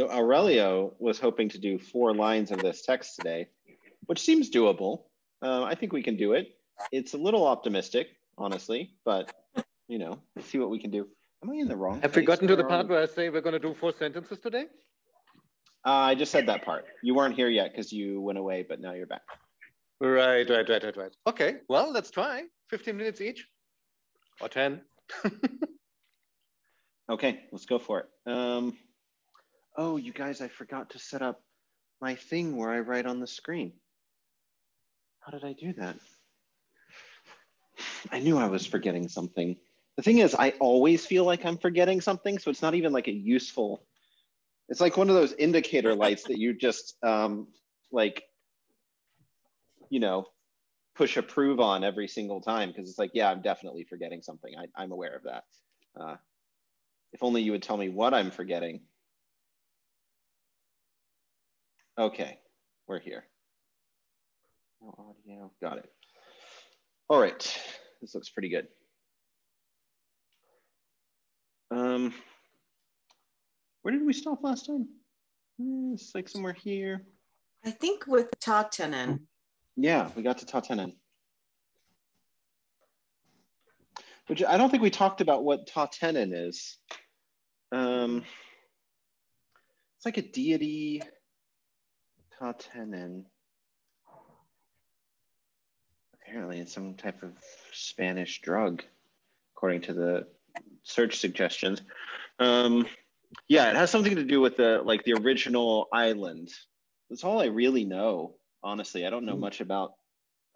So Aurelio was hoping to do four lines of this text today, which seems doable. Uh, I think we can do it. It's a little optimistic, honestly, but you know, see what we can do. Am I in the wrong? Have we gotten to the part where I say we're going to do four sentences today? Uh, I just said that part. You weren't here yet because you went away, but now you're back. Right, right, right, right, right. Okay, well, let's try. 15 minutes each or 10. okay, let's go for it. Um, oh, you guys, I forgot to set up my thing where I write on the screen. How did I do that? I knew I was forgetting something. The thing is, I always feel like I'm forgetting something, so it's not even like a useful. It's like one of those indicator lights that you just um, like, you know, push approve on every single time because it's like, yeah, I'm definitely forgetting something. I, am aware of that. Uh, if only you would tell me what I'm forgetting. Okay, we're here. No audio, got it. All right, this looks pretty good. Um, where did we stop last time? Eh, it's like somewhere here. I think with Tatenen. Yeah, we got to Tatenen. Which I don't think we talked about what Tatenen is. Um, it's like a deity. Tatenen. Apparently, it's some type of Spanish drug, according to the search suggestions. Um, yeah, it has something to do with the like the original island. That's all I really know. Honestly, I don't know hmm. much about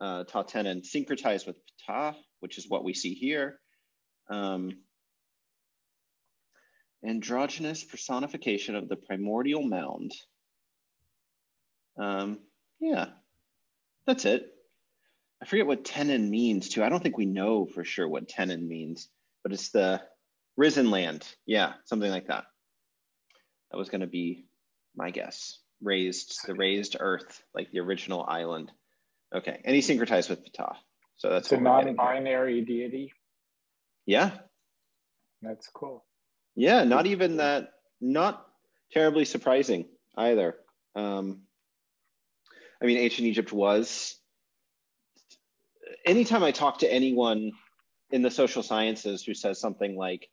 uh, Tatenen. Syncretized with Ptah, which is what we see here. Um, androgynous personification of the primordial mound. Um, yeah, that's it. I forget what tenon means too. I don't think we know for sure what tenon means, but it's the risen land. Yeah, something like that. That was going to be my guess. Raised, the raised earth, like the original island. Okay, and he syncretized with Ptah. So that's a non-binary deity. Yeah, that's cool. Yeah, not even that. Not terribly surprising either. Um, I mean, ancient Egypt was. Anytime I talk to anyone in the social sciences who says something like,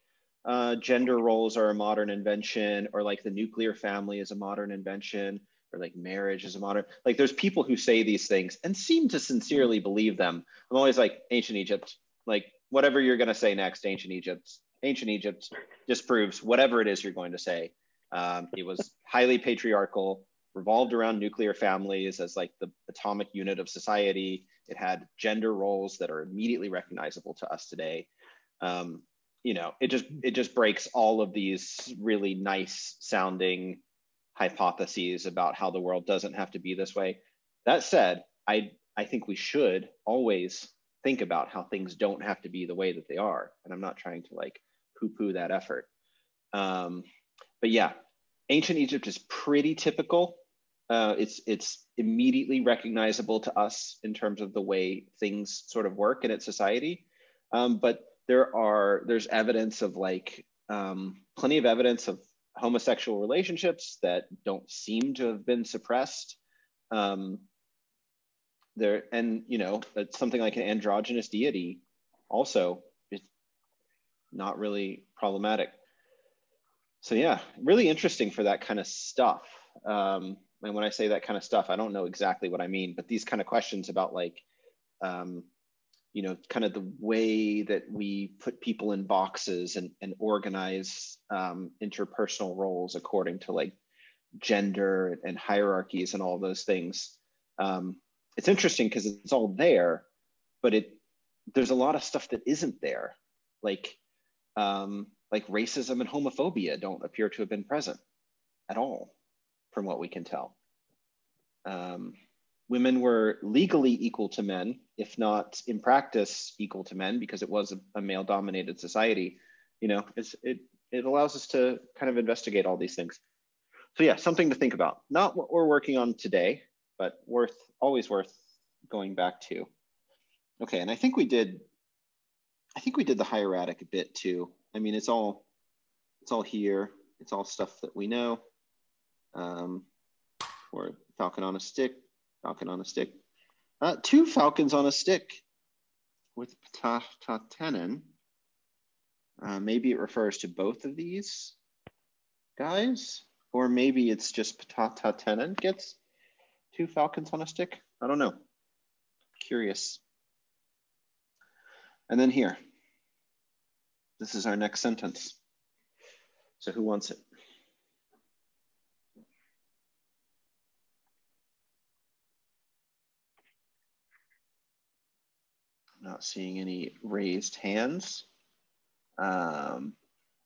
uh, gender roles are a modern invention, or like the nuclear family is a modern invention, or like marriage is a modern, like there's people who say these things and seem to sincerely believe them. I'm always like, ancient Egypt, like whatever you're going to say next, ancient Egypt, ancient Egypt disproves whatever it is you're going to say. Um, it was highly patriarchal revolved around nuclear families as like the atomic unit of society. It had gender roles that are immediately recognizable to us today. Um, you know, it just it just breaks all of these really nice sounding hypotheses about how the world doesn't have to be this way. That said, I I think we should always think about how things don't have to be the way that they are. And I'm not trying to like poo-poo that effort. Um, but yeah, ancient Egypt is pretty typical uh, it's it's immediately recognizable to us in terms of the way things sort of work in its society. Um, but there are there's evidence of like um, plenty of evidence of homosexual relationships that don't seem to have been suppressed. Um, there and you know something like an androgynous deity also is not really problematic. So yeah, really interesting for that kind of stuff. Um, and when I say that kind of stuff, I don't know exactly what I mean, but these kind of questions about like, um, you know, kind of the way that we put people in boxes and, and organize um, interpersonal roles according to like gender and hierarchies and all those things. Um, it's interesting because it's all there, but it there's a lot of stuff that isn't there, like um, like racism and homophobia don't appear to have been present at all from what we can tell. Um, women were legally equal to men, if not in practice equal to men, because it was a, a male-dominated society. You know, it it allows us to kind of investigate all these things. So yeah, something to think about. Not what we're working on today, but worth always worth going back to. Okay, and I think we did. I think we did the hieratic a bit too. I mean, it's all it's all here. It's all stuff that we know. Um, or falcon on a stick, falcon on a stick. Uh, two falcons on a stick with ptatenon. Uh, maybe it refers to both of these guys, or maybe it's just ptatenon gets two falcons on a stick. I don't know. Curious. And then here, this is our next sentence. So who wants it? Not seeing any raised hands. Um,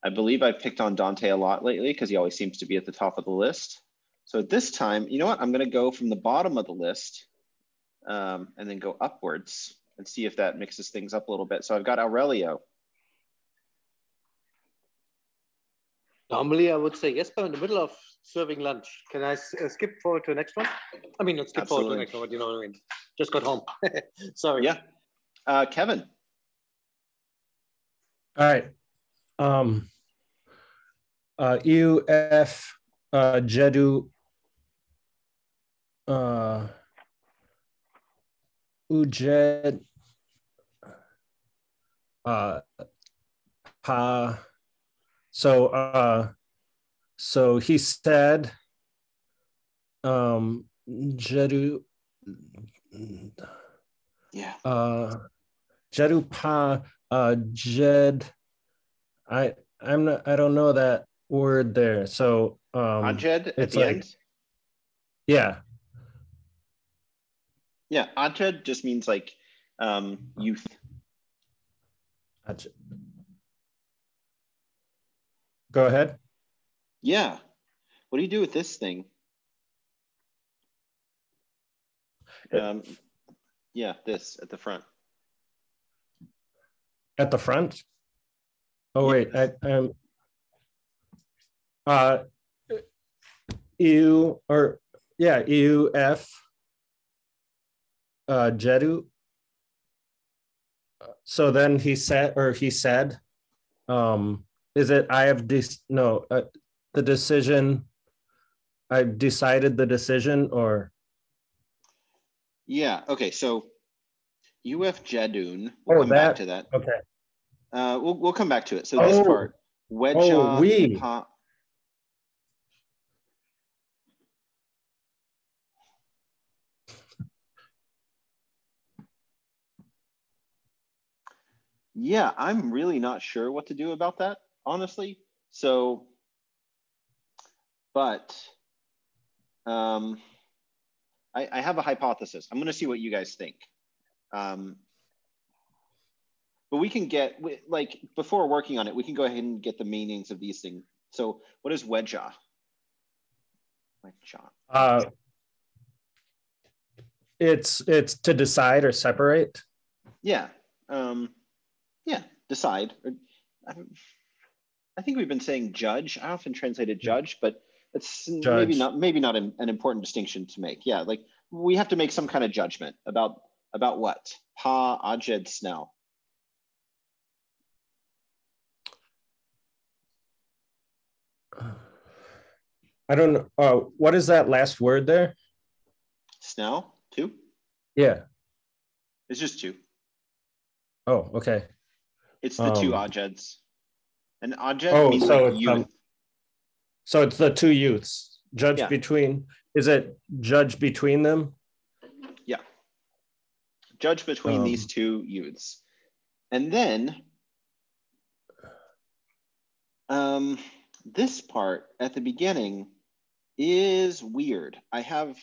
I believe I've picked on Dante a lot lately because he always seems to be at the top of the list. So this time, you know what? I'm going to go from the bottom of the list um, and then go upwards and see if that mixes things up a little bit. So I've got Aurelio. Normally, I would say yes, but in the middle of serving lunch, can I uh, skip forward to the next one? I mean, not skip Absolutely. forward to the next one, you know what I mean? Just got home. Sorry. Yeah. Uh, Kevin. All right. Um, uh, UF uh, Jedu uh, Ujed uh, Pa. So, uh, so he said, um, Jedu, yeah, uh, Jedu Pa, uh, Jed. I, I'm not, I don't know that word there. So, um, Ajed at the like, end. Yeah. Yeah, Ajed just means like um, youth. Ajed. Go ahead. Yeah. What do you do with this thing? Um, yeah, this at the front. At the front? Oh wait, I, um, uh, EU or yeah, EU F uh, Jedu. So then he said, or he said, um, is it I have this no uh, the decision? I've decided the decision, or yeah, okay. So UF Jedun. We'll oh, come that, back to that. Okay. Uh, we'll we'll come back to it. So this oh, part, wedge oh, we. Yeah, I'm really not sure what to do about that, honestly. So, but um, I, I have a hypothesis. I'm going to see what you guys think. Um, but we can get like before working on it, we can go ahead and get the meanings of these things. So, what is wedja? Wedja. Uh, it's it's to decide or separate. Yeah. Um, yeah, decide. I think we've been saying judge. I often translated judge, but it's judge. maybe not maybe not an, an, important distinction to make. Yeah, like we have to make some kind of judgment about about what pa ajed snell. I don't know. Uh, what is that last word there? Snell, two? Yeah. It's just two. Oh, okay. It's the um, two Ajeds. And Ajed oh, means so like youth. Um, so it's the two youths. Judge yeah. between is it judge between them? Judge between um, these two youths. And then um this part at the beginning is weird. I have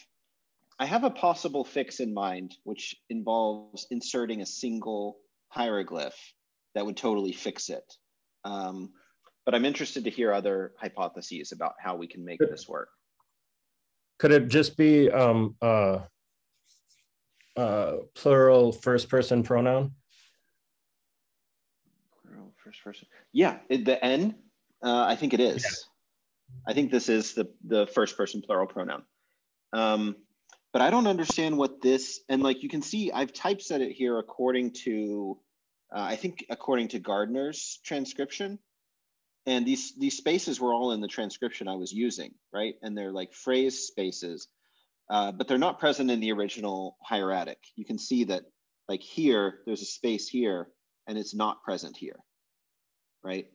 I have a possible fix in mind, which involves inserting a single hieroglyph that would totally fix it. Um, but I'm interested to hear other hypotheses about how we can make this work. Could it just be um, uh, uh, plural first person pronoun? Plural first person. Yeah, the N, uh, I think it is. Yeah. I think this is the, the first person plural pronoun. Um, but I don't understand what this, and like you can see, I've typeset it here according to uh, I think according to Gardiner's transcription, and these these spaces were all in the transcription I was using, right? And they're like phrase spaces, uh, but they're not present in the original hieratic. You can see that like here, there's a space here, and it's not present here, right?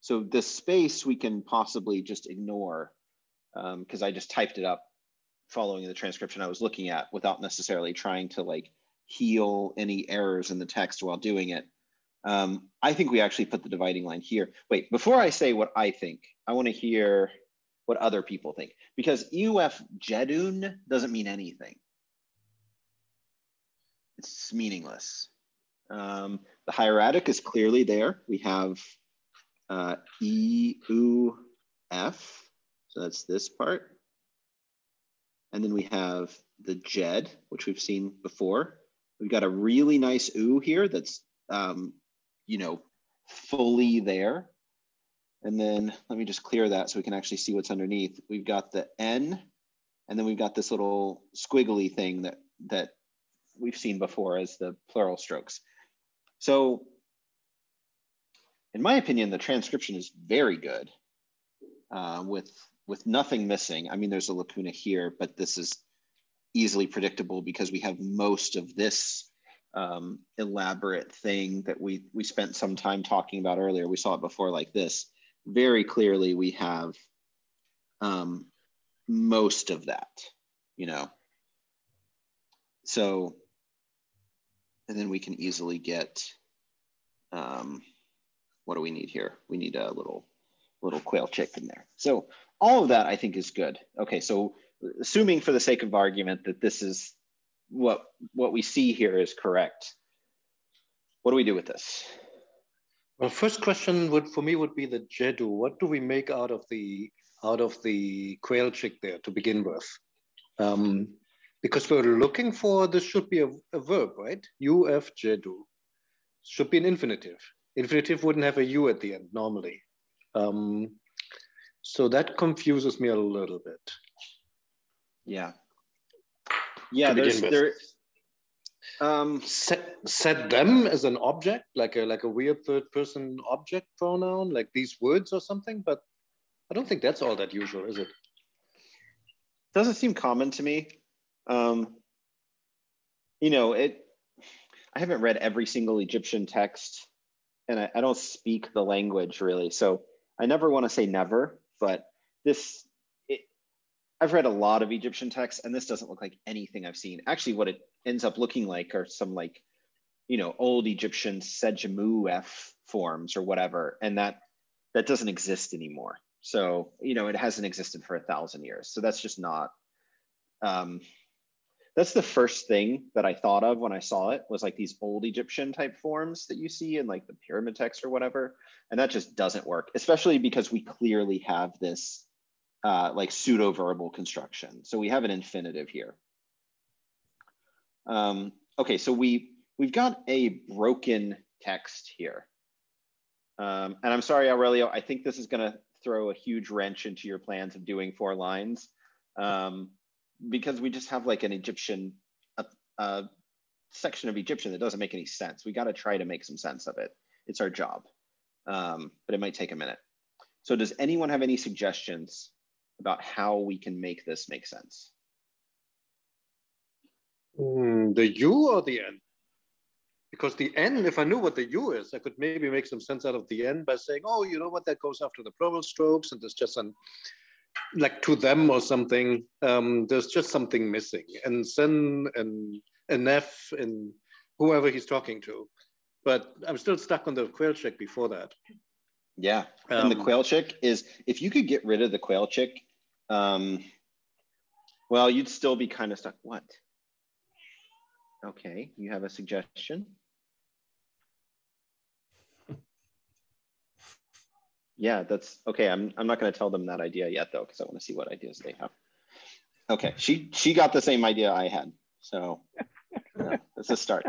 So the space we can possibly just ignore because um, I just typed it up following the transcription I was looking at without necessarily trying to like heal any errors in the text while doing it. Um, I think we actually put the dividing line here. Wait, before I say what I think, I want to hear what other people think because EUF Jedun doesn't mean anything. It's meaningless. Um, the hieratic is clearly there. We have uh, E, U, F. So that's this part. And then we have the JED, which we've seen before. We've got a really nice OO here that's, um, you know, fully there. And then let me just clear that so we can actually see what's underneath. We've got the N, and then we've got this little squiggly thing that, that we've seen before as the plural strokes. So in my opinion, the transcription is very good uh, with with nothing missing. I mean, there's a lacuna here, but this is easily predictable because we have most of this um, elaborate thing that we we spent some time talking about earlier. We saw it before like this. Very clearly, we have um, most of that, you know. So, and then we can easily get, um, what do we need here? We need a little little quail chick in there. So all of that I think is good. Okay, so assuming for the sake of argument that this is what what we see here is correct, what do we do with this? Well, first question would for me would be the Jedu. What do we make out of the out of the quail chick there to begin with? Um, because we're looking for this should be a, a verb, right? Uf Jedu should be an infinitive. Infinitive wouldn't have a u at the end normally. Um, so that confuses me a little bit. Yeah. Yeah, there's there um set, set them as an object, like a like a weird third person object pronoun, like these words or something, but I don't think that's all that usual, is it? Doesn't seem common to me. Um you know, it I haven't read every single Egyptian text and I, I don't speak the language really. So I never want to say never, but this, I've read a lot of Egyptian texts, and this doesn't look like anything I've seen. Actually, what it ends up looking like are some like, you know, old Egyptian Sejemu F forms or whatever, and that that doesn't exist anymore. So you know, it hasn't existed for a thousand years. So that's just not. Um, that's the first thing that I thought of when I saw it was like these old Egyptian type forms that you see in like the pyramid text or whatever. And that just doesn't work, especially because we clearly have this uh, like pseudo verbal construction. So we have an infinitive here. Um, okay, so we, we've got a broken text here. Um, and I'm sorry, Aurelio, I think this is gonna throw a huge wrench into your plans of doing four lines. Um, because we just have like an Egyptian a, a section of Egyptian that doesn't make any sense. We got to try to make some sense of it. It's our job, um, but it might take a minute. So, does anyone have any suggestions about how we can make this make sense? Mm, the U or the N? Because the N, if I knew what the U is, I could maybe make some sense out of the N by saying, oh, you know what, that goes after the plural strokes, and there's just an like to them or something, um, there's just something missing. And Sen and, Neff and whoever he's talking to. But I'm still stuck on the quail chick before that. Yeah. Um, and the um, quail chick is if you could get rid of the quail chick, um, well, you'd still be kind of stuck. What? Okay, you have a suggestion? yeah, that's okay. I'm I'm not going to tell them that idea yet though, because I want to see what ideas they have. Okay, she she got the same idea I had, so yeah, that's a start.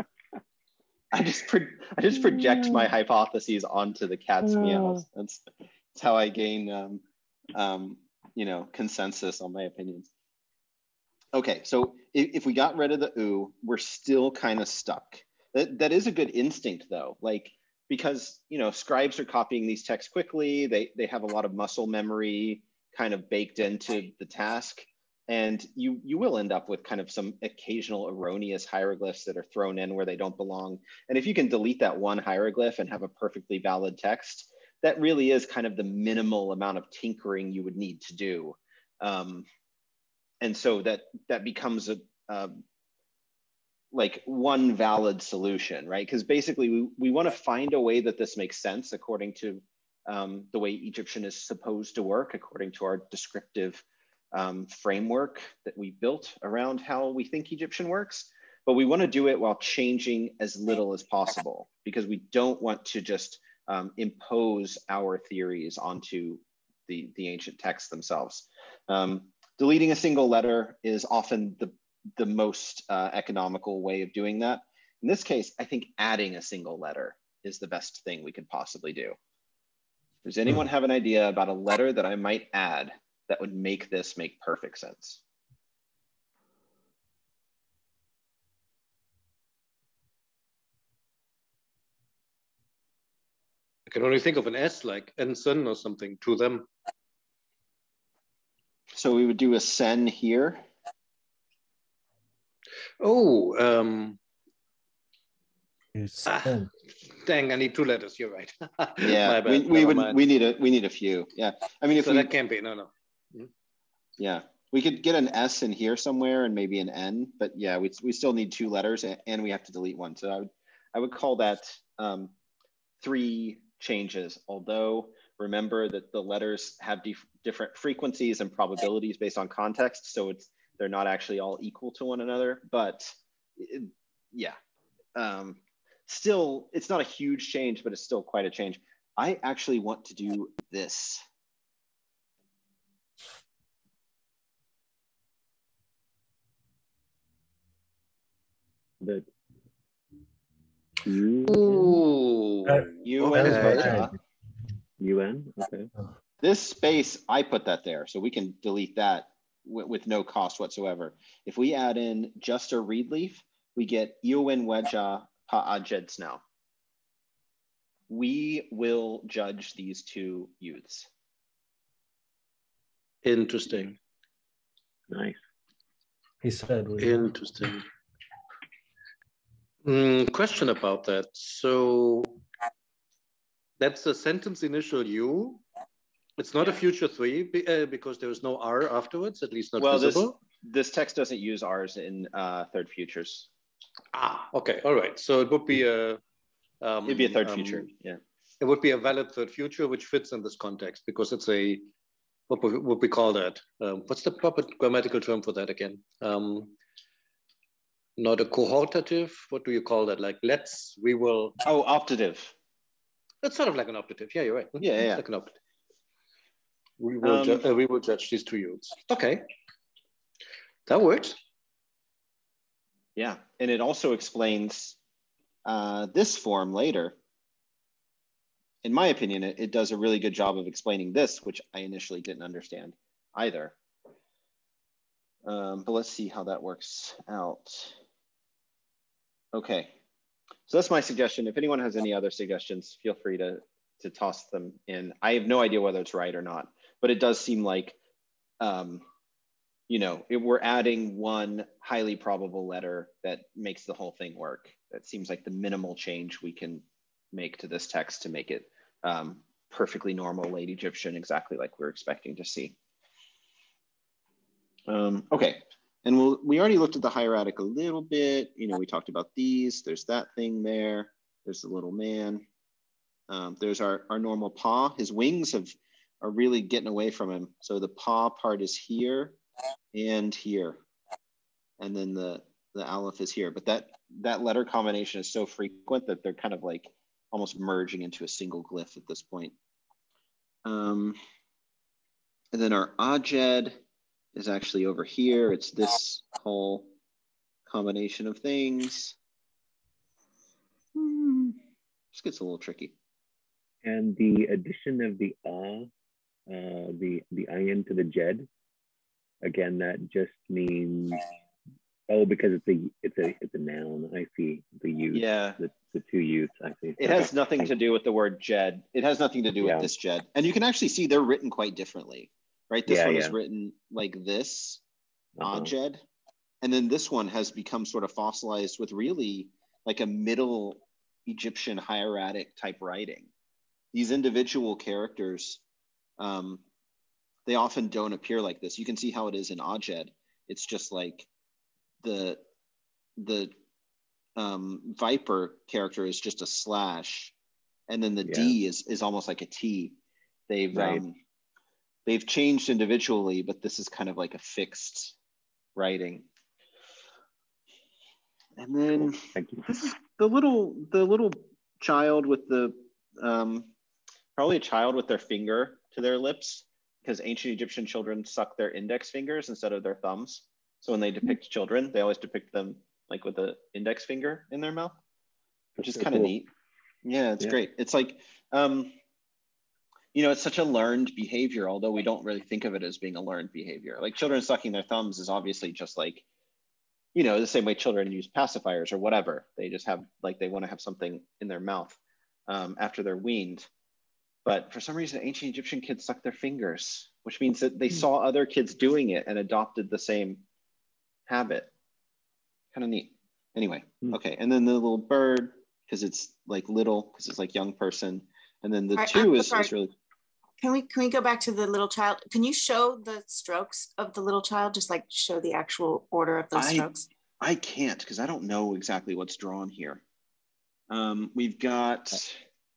I just pro- I just project my hypotheses onto the cat's meows. That's that's how I gain um, um, you know consensus on my opinions. Okay, so if, if we got rid of the ooh, we're still kind of stuck. That that is a good instinct though. Like because you know scribes are copying these texts quickly. They they have a lot of muscle memory kind of baked into the task, and you you will end up with kind of some occasional erroneous hieroglyphs that are thrown in where they don't belong. And if you can delete that one hieroglyph and have a perfectly valid text, that really is kind of the minimal amount of tinkering you would need to do. Um, and so that that becomes a, a like one valid solution, right? Because basically we, we want to find a way that this makes sense according to um, the way Egyptian is supposed to work, according to our descriptive um, framework that we built around how we think Egyptian works. But we want to do it while changing as little as possible because we don't want to just um, impose our theories onto the, the ancient texts themselves. Um, deleting a single letter is often the, the most uh, economical way of doing that. In this case, I think adding a single letter is the best thing we could possibly do. Does anyone have an idea about a letter that I might add that would make this make perfect sense? Can only think of an S like Ensign or something to them. So we would do a sen here. Oh, um, ah, dang! I need two letters. You're right. Yeah, we, we never would mind. we need a we need a few. Yeah, I mean if so we that can't be. No, no. yeah we could get an S in here somewhere and maybe an N, but yeah we we still need two letters and, and we have to delete one. So I would I would call that um, three changes. Although remember that the letters have dif- different frequencies and probabilities based on context, so it's they're not actually all equal to one another. But it, yeah, um, still it's not a huge change, but it's still quite a change. I actually want to do this. The Ooh. Uh, You Okay. and UN. Okay. This space, I put that there, so we can delete that with, with no cost whatsoever. If we add in just a reed leaf, we get Eowyn Wedja Pa'ajeds Snow. We will judge these two youths. Interesting. Nice. He said we. Interesting. Mm, question about that. So that's the sentence initial U. It's not a future three uh, because there is no R afterwards, at least not Well, this, visible. this text doesn't use R's in uh, third futures. Ah, okay, all right. So it would be a. Um, It'd be a third um, future, yeah. It would be a valid third future, which fits in this context because it's a what would we call that? Um, what's the proper grammatical term for that again? Um, not a cohortative. What do you call that? Like let's we will. Oh, optative. That's sort of like an optative. Yeah, you're right. Yeah, yeah, yeah. Like an optative. We will Um, ju- uh, we will judge these two youths. Okay, that works. Yeah, and it also explains uh, this form later. In my opinion, it, it does a really good job of explaining this, which I initially didn't understand either. Um, but let's see how that works out. Okay, so that's my suggestion. If anyone has any other suggestions, feel free to, to toss them in. I have no idea whether it's right or not, but it does seem like um, you know, if we're adding one highly probable letter that makes the whole thing work. That seems like the minimal change we can make to this text to make it um, perfectly normal late Egyptian, exactly like we're expecting to see. Um, okay, and we'll, we already looked at the hieratic a little bit. You know, we talked about these. There's that thing there. There's the little man. Um, there's our, our normal paw. His wings have are really getting away from him. So the paw part is here and here. And then the, the aleph is here. But that, that letter combination is so frequent that they're kind of like almost merging into a single glyph at this point. Um, and then our ajed is actually over here. It's this whole combination of things. Hmm, This gets a little tricky. And the addition of the ah, uh, the the ayin to the jed, again, that just means oh, because it's a it's a it's a noun. I see the youth, Yeah, the, the two youths. I see. It has nothing to do with the word Jed. It has nothing to do Yeah. with this Jed. And you can actually see they're written quite differently, right? This Yeah, one is written like this, Uh-huh. Ajed. And then this one has become sort of fossilized with really like a middle Egyptian hieratic type writing. These individual characters, um, they often don't appear like this. You can see how it is in Ajed. It's just like the the um, Viper character is just a slash, and then the D is is almost like a T. They've Right. um, they've changed individually, but this is kind of like a fixed writing. And then this is the little the little child with the um, probably a child with their finger to their lips because ancient Egyptian children suck their index fingers instead of their thumbs. So when they depict children, they always depict them like with the index finger in their mouth, which is so kind of cool. neat. Yeah, it's Yeah. great. It's like um, you know, it's such a learned behavior, although we don't really think of it as being a learned behavior. Like children sucking their thumbs is obviously just like, you know, the same way children use pacifiers or whatever. They just have like they want to have something in their mouth um, after they're weaned. But for some reason, ancient Egyptian kids suck their fingers, which means that they saw other kids doing it and adopted the same habit. Kind of neat. Anyway, Hmm. okay. And then the little bird, because it's like little, because it's like young person. And then the I- 2 I'm is, is really Can we can we go back to the little child? Can you show the strokes of the little child? Just like show the actual order of those I- strokes. I can't because I don't know exactly what's drawn here. Um, we've got,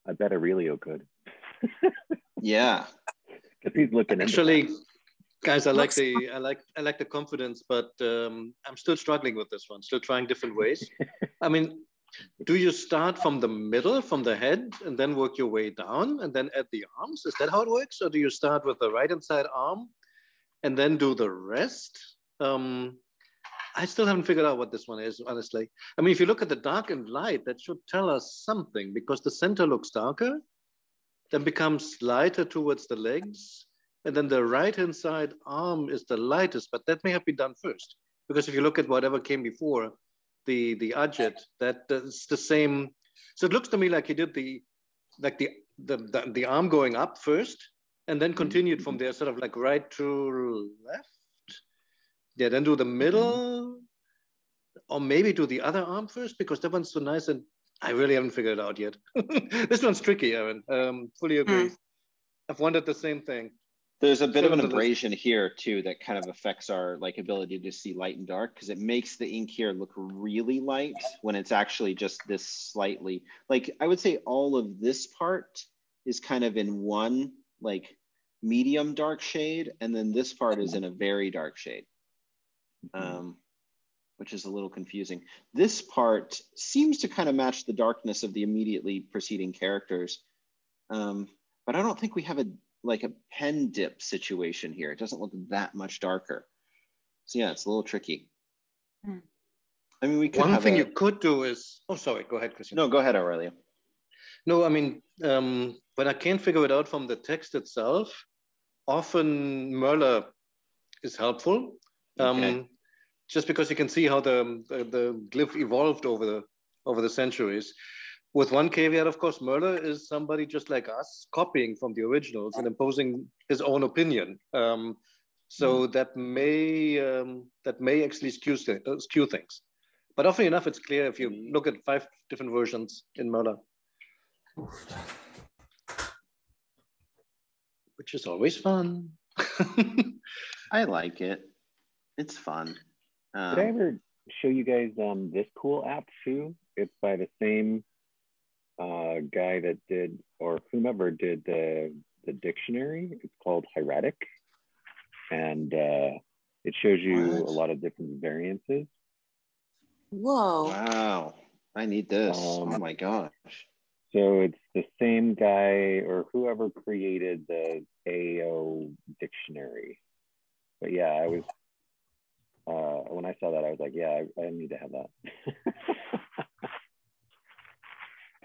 I bet Aurelio could. yeah, Because he's looking Actually, guys, I like the I like I like the confidence, but um, I'm still struggling with this one. Still trying different ways. I mean, do you start from the middle, from the head, and then work your way down, and then add the arms? Is that how it works, or do you start with the right hand side arm, and then do the rest? Um, I still haven't figured out what this one is, honestly. I mean, if you look at the dark and light, that should tell us something because the center looks darker, then becomes lighter towards the legs, and then the right hand side arm is the lightest, but that may have been done first. Because if you look at whatever came before, the the ajit, it's the same. So it looks to me like he did the like the the, the, the arm going up first, and then continued from there, sort of like right to left. Yeah, then do the middle, or maybe do the other arm first, because that one's so nice and I really haven't figured it out yet. this one's tricky, Aaron. Um, fully agree. I've wondered the same thing. There's a bit Still of an on the list. abrasion here too that kind of affects our like ability to see light and dark because it makes the ink here look really light when it's actually just this slightly like I would say all of this part is kind of in one like medium dark shade and then this part is in a very dark shade um, which is a little confusing. This part seems to kind of match the darkness of the immediately preceding characters, um, but I don't think we have a like a pen dip situation here. It doesn't look that much darker. So yeah, it's a little tricky. Hmm. I mean, we could One have thing a- you could do is, oh, sorry, go ahead, Christian. No, go ahead, Aurelia. No, I mean, um, when I can't figure it out from the text itself, often Möller is helpful. Um, Okay. Just because you can see how the, the, the glyph evolved over the, over the centuries. With one caveat, of course, Möller is somebody just like us, copying from the originals and imposing his own opinion. Um, so that may um, that may actually skew, uh, skew things. But often enough, it's clear if you Mm. look at five different versions in Möller. which is always fun. I like it. It's fun. Um, Did I ever show you guys um, this cool app too? It's by the same uh, guy that did, or whomever did the the dictionary. It's called Hieratic, and uh, it shows you What? a lot of different variances. Whoa. Wow. I need this. Um, oh my gosh. So it's the same guy or whoever created the AO dictionary. But yeah, I was uh, when I saw that, I was like, yeah, I, I need to have that.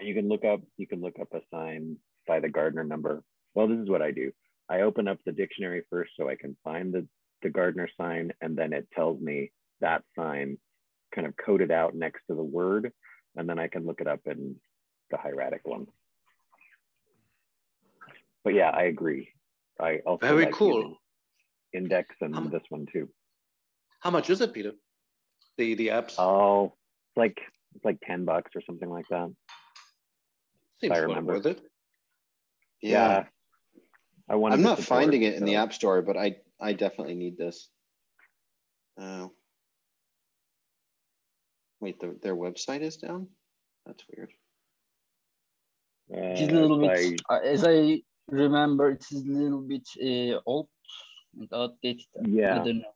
you can look up you can look up a sign by the Gardiner number. Well, this is what I do. I open up the dictionary first so I can find the the Gardiner sign, and then it tells me that sign kind of coded out next to the word, and then I can look it up in the hieratic one. But yeah, I agree. I also Very like cool. Index and Um, this one too. How much is it, Peter? The the apps Oh, it's like it's like ten bucks or something like that. Seems I remember. worth it. Yeah. I want. I'm not finding it in the App Store, but I I definitely need this. Oh. Wait, the, their website is down? That's weird. Uh, It's a little by- bit, uh, as I remember, it's a little bit uh, old and outdated. I yeah, don't know.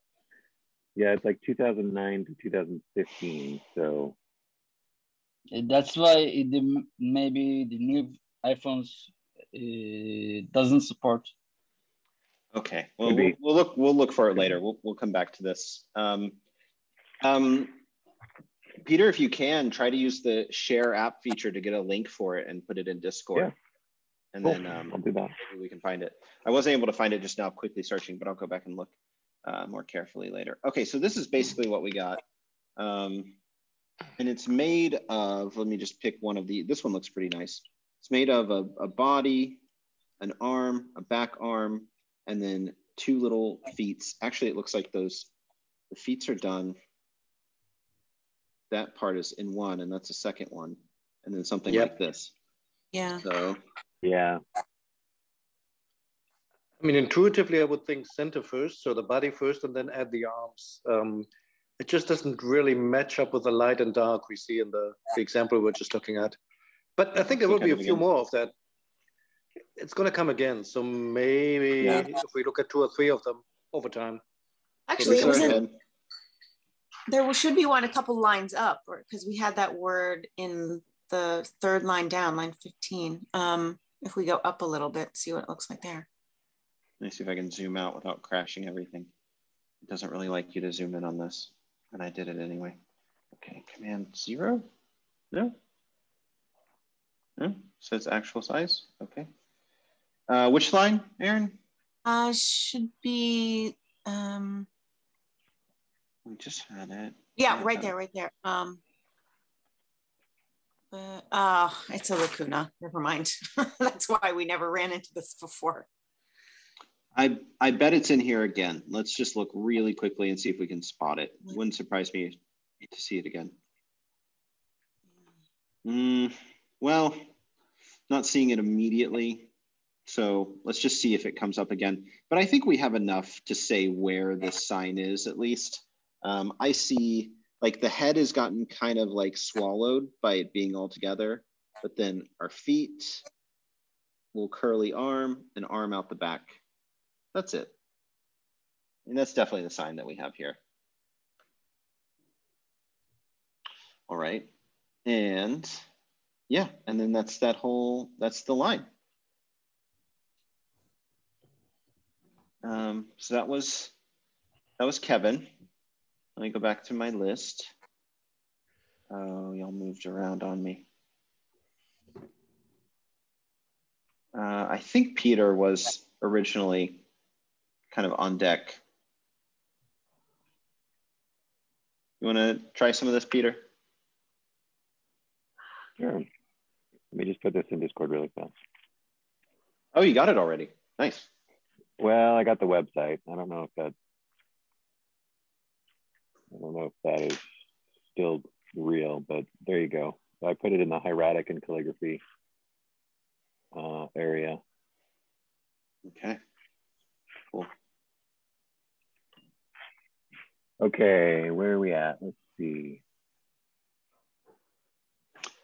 yeah, it's like 2009 to 2015. So Uh, That's why it, the, maybe the new iPhones uh, doesn't support. Okay, well, we'll, we'll look, we'll look for it later. We'll, we'll come back to this. Um, um, Peter, if you can, try to use the share app feature to get a link for it and put it in Discord. Yeah. And cool. then um, I'll do that. maybe we can find it. I wasn't able to find it just now quickly searching, but I'll go back and look uh, more carefully later. Okay, so this is basically what we got. Um, and it's made of, let me just pick one of the, this one looks pretty nice. It's made of a, a body, an arm, a back arm, and then two little feet. Actually, it looks like those, the feet are done. That part is in one, and that's the second one. And then something Yep. like this. Yeah. So Yeah, I mean, intuitively, I would think center first, so the body first, and then add the arms. Um, it just doesn't really match up with the light and dark we see in the, the example we're just looking at. But I think there will be a Kind few more of that. It's going to come again. So maybe Yeah. if we look at two or three of them over time. Actually, it Go was in, there should be one a couple lines up, because we had that word in the third line down, line 15. Um, if we go up a little bit, see what it looks like there. Let me see if I can zoom out without crashing everything. It doesn't really like you to zoom in on this, and I did it anyway. Okay, command zero? No? No? Says actual size? Okay. Uh, which line, Aaron? Uh, should be, um, We just had it. yeah, right there, right there. Um, uh, uh, it's a lacuna. Never mind. That's why we never ran into this before. I, I bet it's in here again. Let's just look really quickly and see if we can spot it. Wouldn't surprise me to see it again. Mm, well, not seeing it immediately. So let's just see if it comes up again. But I think we have enough to say where this sign is at least. Um, I see like the head has gotten kind of like swallowed by it being all together, but then our feet, little curly arm, an arm out the back. That's it. And that's definitely the sign that we have here. All right. And yeah, and then that's that whole, that's the line. Um, so that was, that was Kevin. Let me go back to my list. Oh, y'all moved around on me. Uh, I think Peter was originally kind of on deck. You want to try some of this, Peter? sure. Let me just put this in Discord really fast. Oh, you got it already. Nice. Well, I got the website. I don't know if that. I don't know if that is still real, but there you go. I put it in the hieratic and calligraphy uh, area. Okay. Cool. Okay, where are we at? Let's see.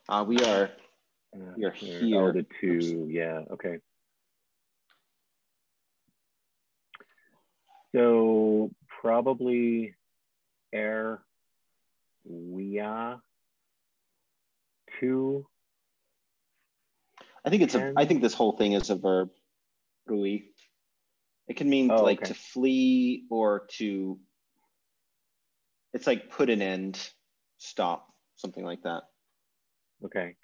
Uh, we are Uh, We are here. Oh, the two. Yeah. Okay. So probably air we are two. I think it's a. And- I think this whole thing is a verb. Rui. It can mean Oh, like okay. to flee or to. It's like put an end, stop, something like that. Okay.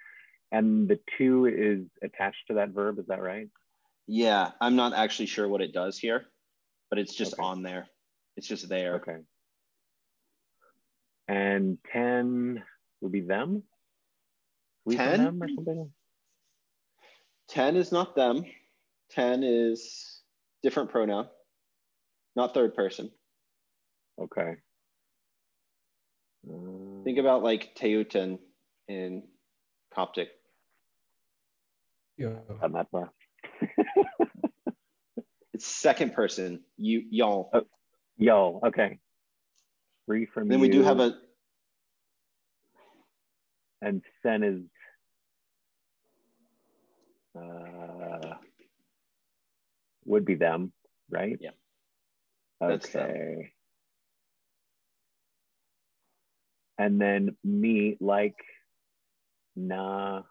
And the two is attached to that verb, is that right? Yeah, I'm not actually sure what it does here, but it's just Okay. on there. It's just there. Okay. And 10 would be them? We 10? them or something? 10 is not them. 10 is different pronoun, not third person. Okay. Think about like Teuten in Coptic. Yeah. I'm that far. It's second person, you y'all. Oh, Yo, okay. Free from then we do have a and sen is uh would be them, right? Yeah. That's them. Okay. And then me like na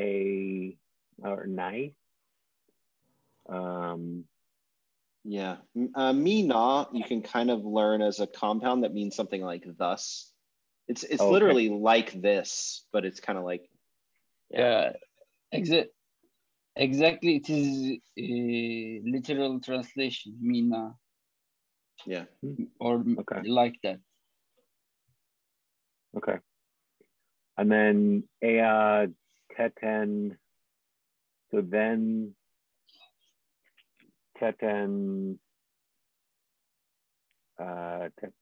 a or nai. Um yeah. Uh, me na you can kind of learn as a compound that means something like thus. It's it's Okay. literally like this, but it's kind of like Yeah, exa- exactly. It is a literal translation, mina, yeah. or Okay. like that. Okay. And then Ea Teten. So then Teten. Uh, tet,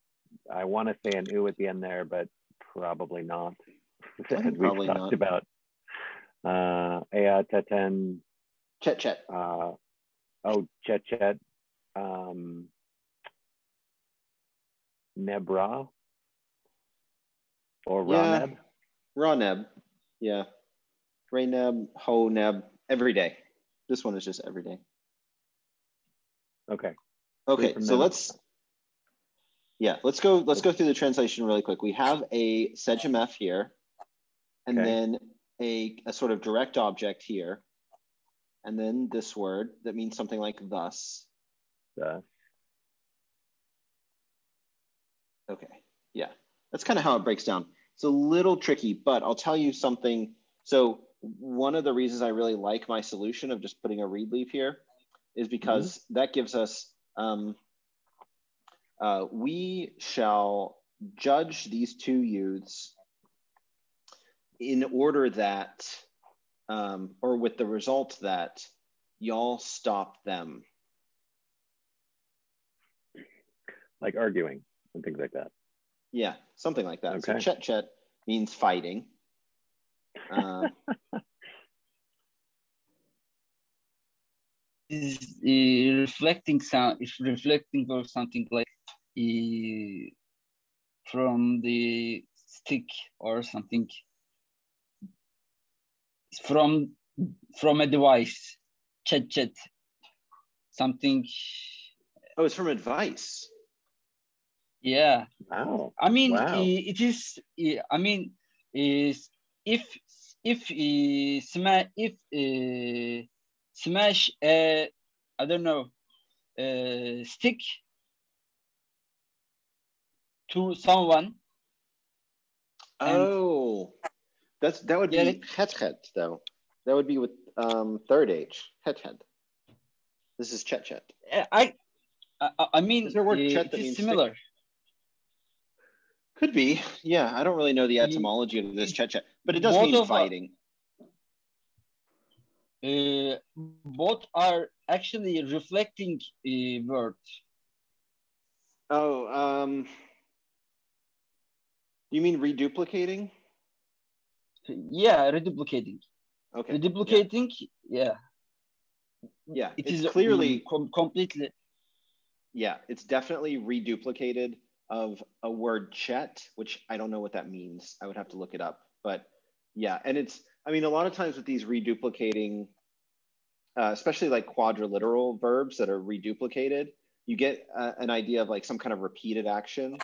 I want to say an U at the end there, but probably not. As we've talked not. about. Uh, Ea Teten. Chet chet. Uh, oh, Chet Chet. Um, Nebra. Or Yeah. Raneb. Raw neb. Yeah. Ray neb, ho neb, every day. This one is just every day. Okay. Okay, so let's yeah, let's go let's go through the translation really quick. We have a Sejam F here, and Okay. then a, a sort of direct object here, and then this word that means something like thus. Uh, Okay, yeah, that's kind of how it breaks down. It's a little tricky, but I'll tell you something. So one of the reasons I really like my solution of just putting a read leaf here is because that gives us, um, uh, we shall judge these two youths in order that, um, or with the result that y'all stop them. like arguing and things like that. Yeah, something like that. So chet chet means fighting. Uh, is uh, reflecting sound is reflecting or something like uh, from the stick or something from from a device chat chat something oh, it's from advice. Yeah Wow. i mean Wow. it is i mean is if if uh, smash if uh, smash uh, i don't know uh, stick to someone Oh, that's that would Yeah, be het het though. That would be with um, third age het het. This is chet chet. I, I, I mean, Is there a word uh, chat it that is means similar. Could be. Yeah, I don't really know the etymology of this chet, but it does Both mean fighting. Uh, both are actually reflecting uh, words. Oh, um, you mean reduplicating? Yeah, reduplicating. Okay. Reduplicating, yeah. Yeah, It it's is clearly com- completely. yeah, it's definitely reduplicated of a word chet, which I don't know what that means. I would have to look it up. But yeah, and it's, I mean, a lot of times with these reduplicating, uh, especially like quadriliteral verbs that are reduplicated, you get uh, an idea of like some kind of repeated action.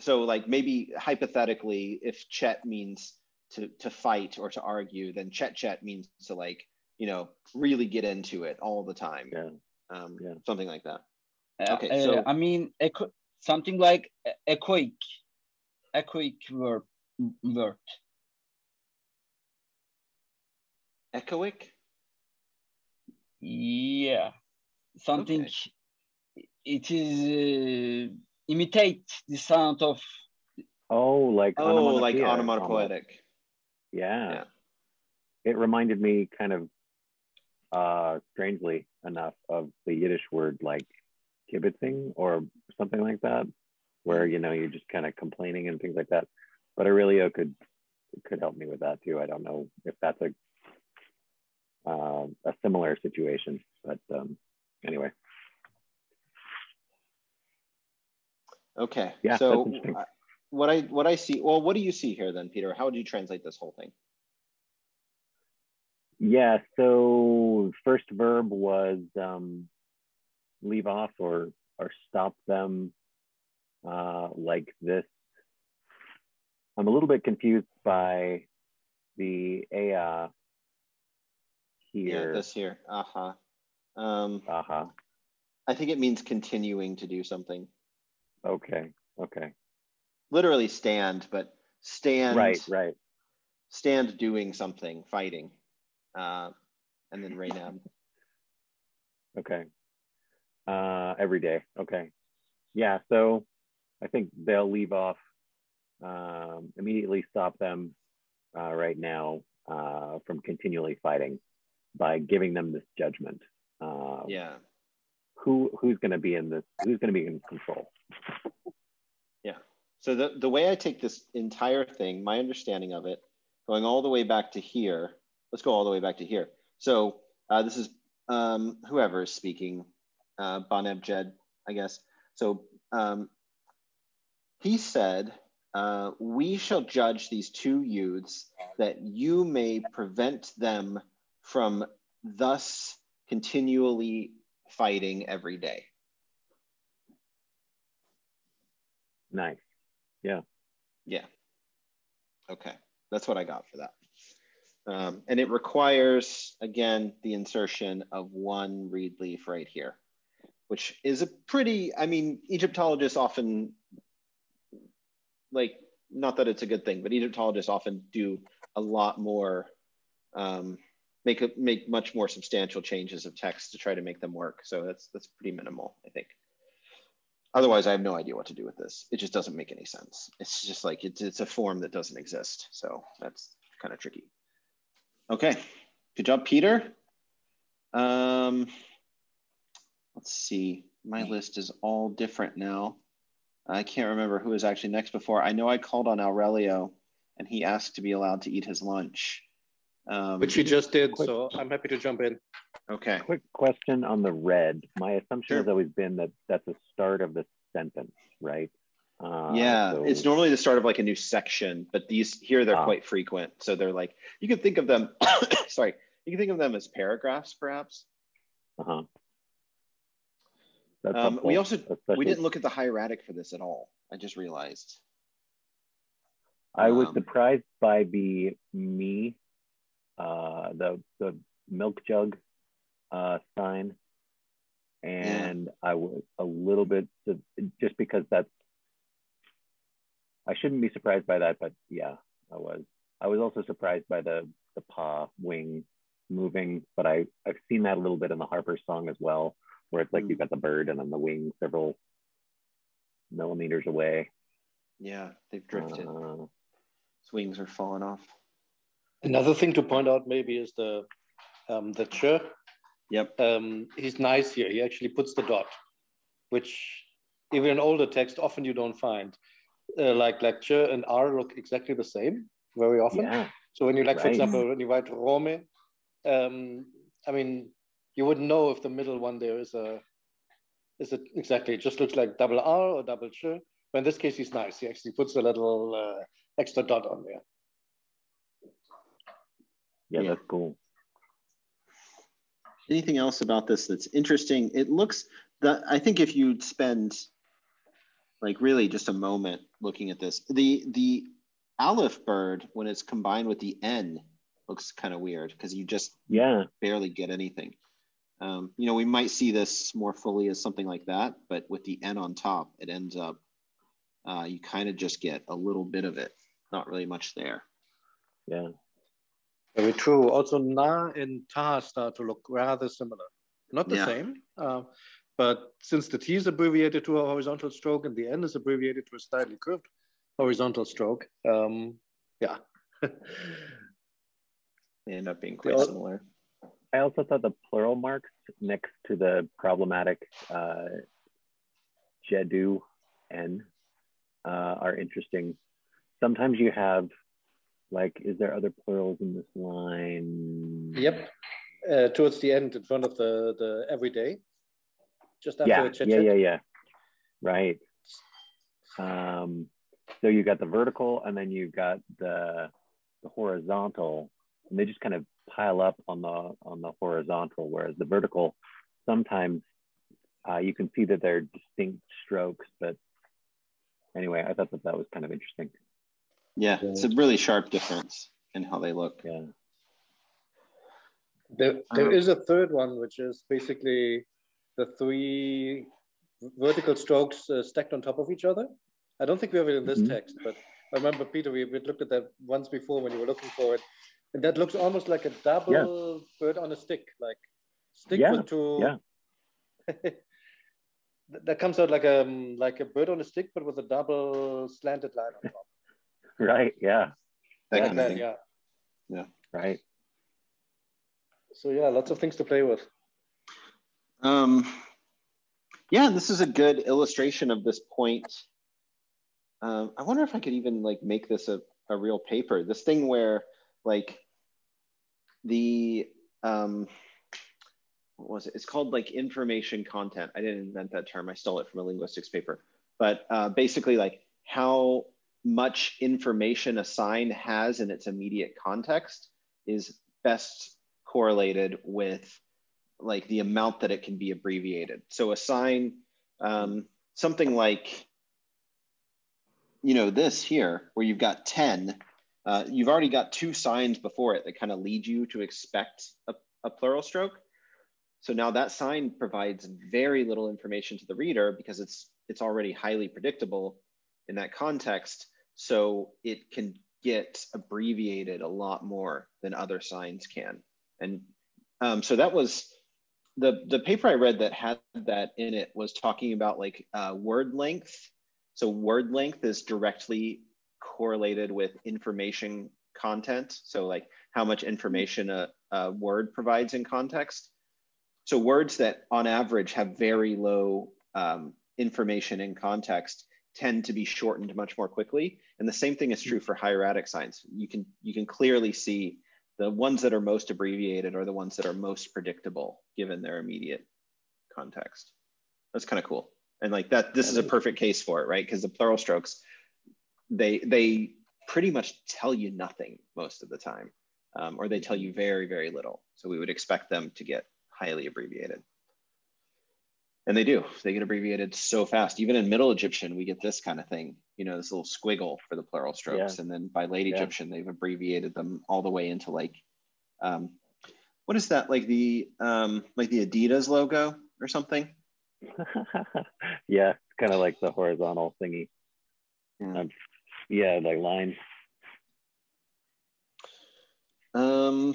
So like maybe hypothetically, if chet means to, to fight or to argue, then chet chet means to like, you know, really get into it all the time. Yeah. Um, Yeah. Something like that. Uh, Okay, uh, so- I mean, echo, something like e- echoic, echoic verb, word. Echoic? Yeah, something. Okay. It is uh, imitate the sound of. Oh, like Oh, like onomatopoeia onomatopoetic. Yeah. Yeah. It reminded me kind of uh, strangely enough, of the Yiddish word like kibitzing or something like that, where you know you're just kind of complaining and things like that. But Aurelio could could help me with that too. I don't know if that's a uh, a similar situation, but um, anyway. Okay. Yeah, So what I what I see. Well, what do you see here then, Peter? How would you translate this whole thing? Yeah, so first verb was um, leave off or or stop them uh, like this. I'm a little bit confused by the Yeah, here. this here. Uh huh. Um, uh-huh. I think it means continuing to do something. Okay. Okay. Literally stand, but stand. Right, right. Stand doing something, fighting. Uh, and then Raynab. Okay. Uh, every day. Okay. Yeah. So I think they'll leave off, um, immediately stop them uh, right now uh, from continually fighting by giving them this judgment. Uh, Yeah. Who who's going to be in this? Who's going to be in control? Yeah. So the, the way I take this entire thing, my understanding of it, going all the way back to here, let's go all the way back to here. So uh, this is um, whoever is speaking, uh, Baneb Jed, I guess. So um, he said, uh, We shall judge these two youths that you may prevent them from thus continually fighting every day. Nice. Yeah. Yeah. Okay. That's what I got for that. Um, and it requires, again, the insertion of one reed leaf right here, which is a pretty, I mean, Egyptologists often, like, not that it's a good thing, but Egyptologists often do a lot more, um, make a, make much more substantial changes of text to try to make them work. So that's that's pretty minimal, I think. Otherwise, I have no idea what to do with this. It just doesn't make any sense. It's just like it's it's a form that doesn't exist. So that's kind of tricky. Okay, good job, Peter. Um, let's see. My list is all different now. I can't remember who was actually next before. I know I called on Aurelio, and he asked to be allowed to eat his lunch. Um, Which he just did, Quick. so I'm happy to jump in. okay. Quick question on the red. My assumption Sure. has always been that that's the start of the sentence, right? Uh, yeah, so- it's normally the start of like a new section, but these here they're Ah. quite frequent. So they're like you can think of them. sorry, you can think of them as paragraphs, perhaps. Uh-huh. That's Um, we also we didn't look at the hieratic for this at all. I just realized. I was um, surprised by the me, uh, the the milk jug uh, sign, and I was a little bit just because that's. I shouldn't be surprised by that, but yeah, I was. I was also surprised by the the paw wing moving, but I I've seen that a little bit in the Harper song as well, where it's like Mm. you've got the bird and then the wing several millimeters away. Yeah, they've drifted. Uh, His wings are falling off. Another thing to point out maybe is the um, the ch. Yep. Um, he's nice here. He actually puts the dot, which even in older text often you don't find. Uh, like like ch and r look exactly the same very often. yeah. So when you like, for example, when you write Rome, um, I mean, you wouldn't know if the middle one there is a is it exactly. It just looks like double R or double ch. But in this case, he's nice. He actually puts a little uh, extra dot on there. yeah, Yeah. that's cool. Anything else about this that's interesting? It looks that I think if you'd spend like really just a moment looking at this, the the aleph bird when it's combined with the n looks kind of weird because you just Yeah. barely get anything. Um, you know, we might see this more fully as something like that, but with the n on top, it ends up uh, you kind of just get a little bit of it, not really much there. Yeah. Very true. Also, Na and Ta start to look rather similar. Not the Yeah. same, uh, but since the T is abbreviated to a horizontal stroke and the N is abbreviated to a slightly curved horizontal stroke, um, yeah. They end up being quite similar. I also thought the plural marks next to the problematic uh, jedu n uh, are interesting. Sometimes you have like, is there other plurals in this line? Yep. Uh, towards the end, in front of the the everyday, just after yeah, chit yeah, yeah, yeah. Right. Um, so you got the vertical, and then you've got the the horizontal, and they just kind of pile up on the on the horizontal, whereas the vertical sometimes uh, you can see that they're distinct strokes, but anyway, I thought that that was kind of interesting. Yeah, it's a really sharp difference in how they look. Yeah. There, there Um, is a third one, which is basically the three vertical strokes uh, stacked on top of each other. I don't think we have it in this Mhm. text, but I remember, Peter, we, we looked at that once before when you were looking for it. And that looks almost like a double bird on a stick, like stick Yeah, with two. yeah. That- that comes out like a like a bird on a stick, but with a double slanted line on top. Right. Yeah. That Like kind of that, thing. yeah. Right. So yeah, lots of things to play with. Um, yeah, this is a good illustration of this point. Um, I wonder if I could even like make this a, a real paper. This thing where like the um, what was it? It's called like information content. I didn't invent that term. I stole it from a linguistics paper. But uh, basically, like how much information a sign has in its immediate context is best correlated with like the amount that it can be abbreviated. So a sign, um, something like, you know, this here, where you've got 10, uh, you've already got two signs before it that kind of lead you to expect a, a plural stroke. So now that sign provides very little information to the reader because it's it's already highly predictable in that context. So it can get abbreviated a lot more than other signs can. And um, so that was the the paper I read that had that in it was talking about like uh, word length. So word length is directly correlated with information content. So like how much information a, a word provides in context. So words that on average have very low um, information in context tend to be shortened much more quickly. And the same thing is true for hieratic signs. You can you can clearly see the ones that are most abbreviated are the ones that are most predictable given their immediate context. That's kind of cool. And like that, this is a perfect case for it, right? Because the plural strokes, they they pretty much tell you nothing most of the time, um, or they tell you very very little. So we would expect them to get highly abbreviated. And they do. They get abbreviated so fast. Even in Middle Egyptian, we get this kind of thing. You know, this little squiggle for the plural strokes. And then by Late Yeah. Egyptian, they've abbreviated them all the way into like, um, what is that? Like the um, like the Adidas logo or something? yeah, it's kind of like the horizontal thingy. Yeah. Um, yeah, like line. Um,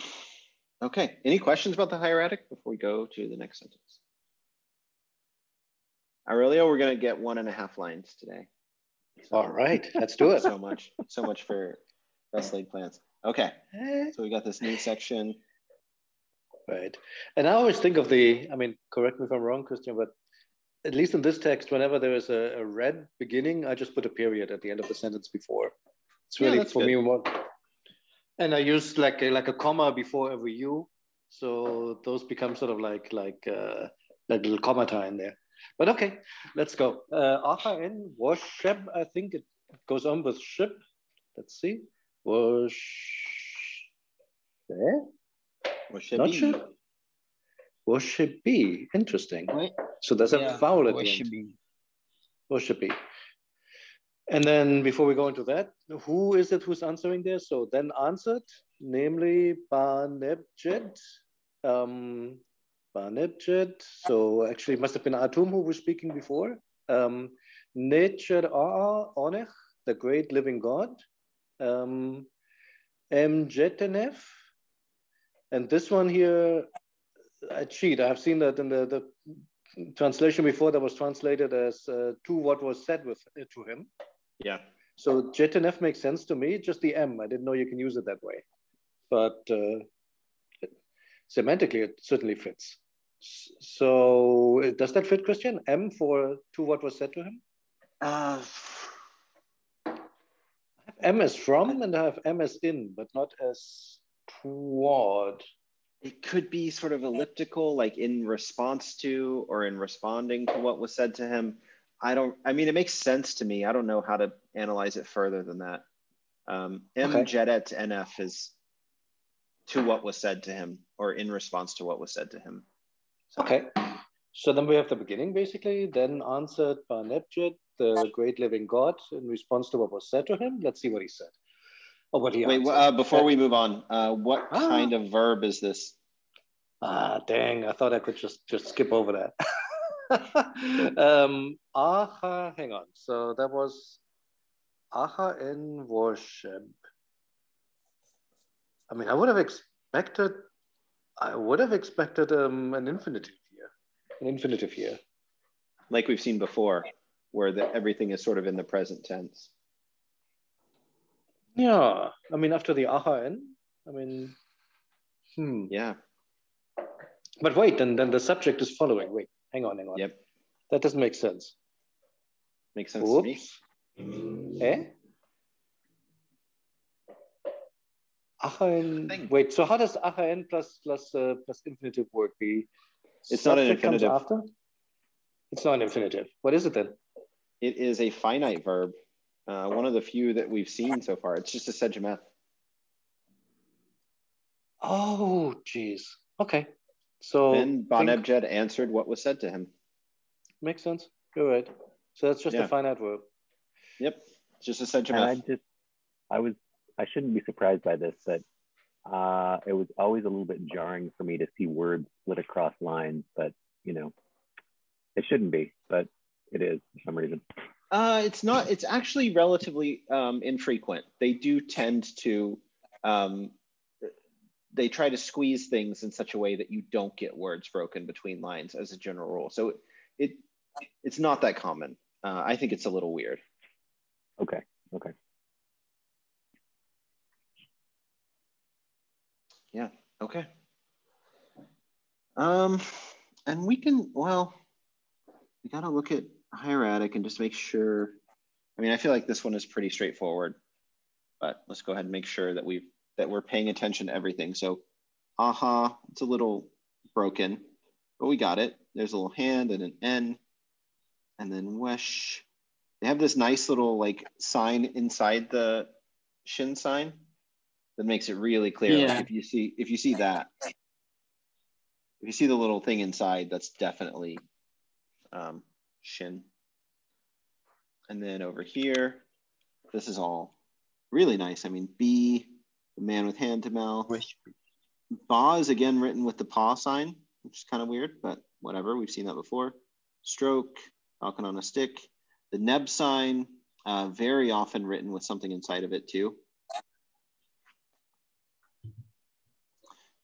okay. Any questions about the hieratic before we go to the next sentence? Aurelio, we're going to get one and a half lines today. So- All right, let's do it. so much, so much for best laid plans. Okay, so we got this new section. Right. And I always think of the, I mean, correct me if I'm wrong, Christian, but at least in this text, whenever there is a, a red beginning, I just put a period at the end of the sentence before. It's really that's for good. me more. And I use like a, like a comma before every U, so those become sort of like like uh, like little commata in there. But okay, let's go. Uh, Arthur in worship, I think it goes on with ship. Let's see. Worship. What should Not be? Be interesting. Wait, So there's a yeah, vowel at the end. be. And then before we go into that, who is it who's answering there? So then answered, namely Banebjet. Um, Banebjet. So actually it must have been Atum who was speaking before. Um, Nature Aa Onech, the great living God. Um, Mjetenef. And this one here, I cheat. I've seen that in the, the translation before that was translated as uh, to what was said with uh, to him. Yeah. So JTNF makes sense to me. Just the M. I didn't know you can use it that way. But uh, semantically, it certainly fits. So does that fit, Christian? M for to what was said to him? Uh, M as from and I have M as in, but not as toward. It could be sort of elliptical, like in response to or in responding to what was said to him. I don't, I mean, it makes sense to me. I don't know how to analyze it further than that. Um, M Okay. Jedet NF is to what was said to him or in response to what was said to him. So, Okay. So then we have the beginning basically, then answered by Nebjet, the great living God, in response to what was said to him. Let's see what he said. Or what he Wait, uh, before we move on, uh, what Ah. kind of verb is this? Ah, dang! I thought I could just just skip over that. um, aha, hang on. So that was aha in worship. I mean, I would have expected, I would have expected um, an infinitive here, an infinitive here. Like we've seen before, where the, everything is sort of in the present tense. Yeah, I mean, after the aha in, I mean, hmm. Yeah. But wait, and then the subject is following. Wait, hang on, hang on. Yep. That doesn't make sense. Makes sense to me. Oops. Eh? Achain. Wait, so how does achain plus plus uh, plus infinitive work? The It's not an infinitive. after? It's not an infinitive. What is it then? It is a finite verb, uh, one of the few that we've seen so far. It's just a sedgemeth. Oh, geez. Okay. So Ben think- answered what was said to him. makes sense. Go ahead. So that's just Yeah. a finite verb. Yep. It's just a And I just, I was, I shouldn't be surprised by this, but uh, it was always a little bit jarring for me to see words split across lines, but you know, it shouldn't be, but it is for some reason. Uh, it's not. It's actually relatively um, infrequent. They do tend to. Um, they try to squeeze things in such a way that you don't get words broken between lines as a general rule. So it it's not that common. Uh, I think it's a little weird. Okay, okay. Yeah. Okay. Um, and we can. Well, we got to look at hieratic and just make sure. I mean, I feel like this one is pretty straightforward, but let's go ahead and make sure that we've that we're paying attention to everything. So, aha, it's a little broken, but we got it. There's a little hand and an N, and then wesh. They have this nice little like sign inside the shin sign that makes it really clear. Like, Yeah. if you see if you see that, if you see the little thing inside, that's definitely um, shin. And then over here, this is all really nice. I mean, B, the man with hand to mouth. Ba is again written with the paw sign, which is kind of weird, but whatever. We've seen that before. Stroke, falcon on a stick. The neb sign, uh, very often written with something inside of it too.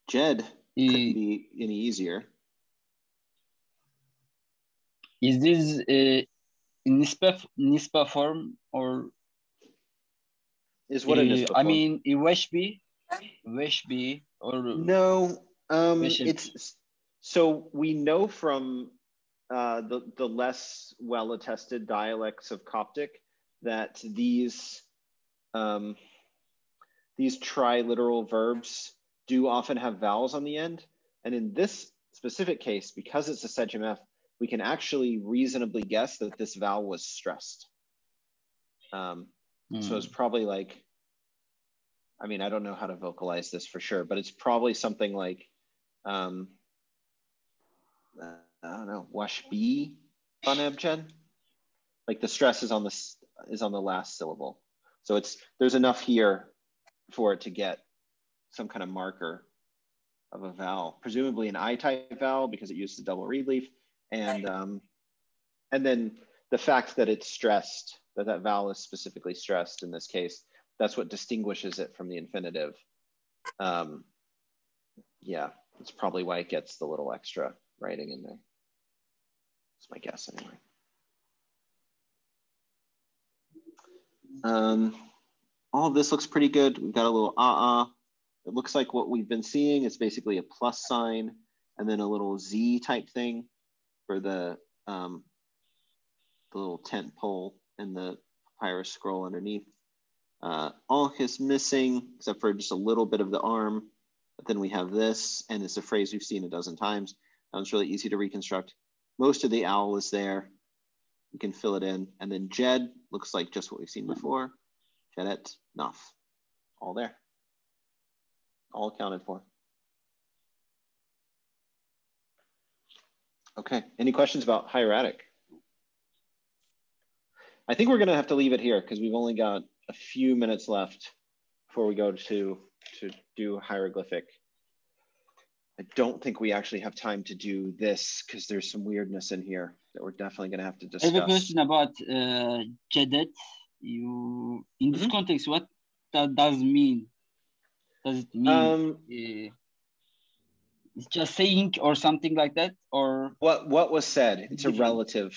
Jed couldn't Eh, be any easier. Is this a Nispa, Nispa form or Is what it is. eh, before. I mean, a Weshby, Weshby or No, um, it's so we know from uh, the the less well attested dialects of Coptic that these um, these triliteral verbs do often have vowels on the end, and in this specific case, because it's a Sejm F, we can actually reasonably guess that this vowel was stressed. Um, so it's probably like, I mean, I don't know how to vocalize this for sure, but it's probably something like, um, uh, I don't know, wash b banebchen. Like the stress is on the is on the last syllable, so it's there's enough here for it to get some kind of marker of a vowel, presumably an I type vowel because it uses a double reed leaf, and um, and then the fact that it's stressed, that that vowel is specifically stressed in this case, that's what distinguishes it from the infinitive. Um, yeah, that's probably why it gets the little extra writing in there. That's my guess anyway. Um, all of this looks pretty good. We've got a little ah ah. It looks like what we've been seeing is basically a plus sign and then a little Z type thing for the, um, the little tent pole and the papyrus scroll underneath. Uh, Ankh is missing except for just a little bit of the arm. But then we have this, and it's a phrase we've seen a dozen times. Now it's really easy to reconstruct. Most of the owl is there. You can fill it in. And then Jed looks like just what we've seen before. Jedet, Naf, all there. All accounted for. Okay, any questions about hieratic? I think we're gonna have to leave it here because we've only got a few minutes left before we go to, to do hieroglyphic. I don't think we actually have time to do this because there's some weirdness in here that we're definitely going to have to discuss. I have a question about uh, Jedet. You in this Mhm. context, what that does mean? Does it mean Um, uh, it's just saying or something like that, or what what was said? It's a relative.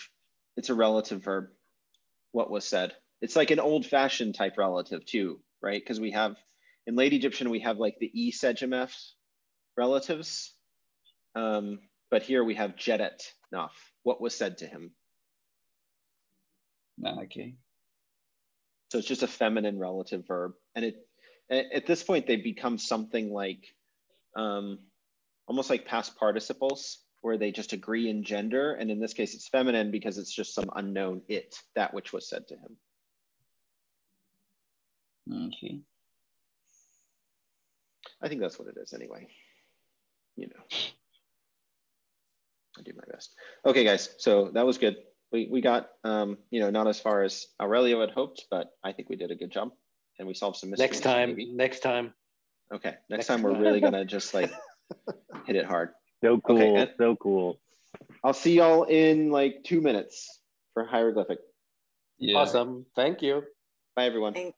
It's a relative verb. What was said? It's like an old-fashioned type relative too, right? Because we have in late Egyptian we have like the e segimef relatives, um, but here we have jedet naf. What was said to him? Okay? So it's just a feminine relative verb. And it at, at this point they become something like um, almost like past participles where they just agree in gender. And in this case it's feminine because it's just some unknown it, that which was said to him. Okay. I think that's what it is anyway. You know. I do my best. Okay, guys. So that was good. We we got um, you know, not as far as Aurelio had hoped, but I think we did a good job. And we solved some mysteries. Next time, maybe. next time. Okay. Next, Next time we're really gonna just like hit it hard. So cool. Okay, and- so cool. I'll see y'all in like two minutes for hieroglyphic. Yeah. Awesome. Thank you. Bye everyone. Thank-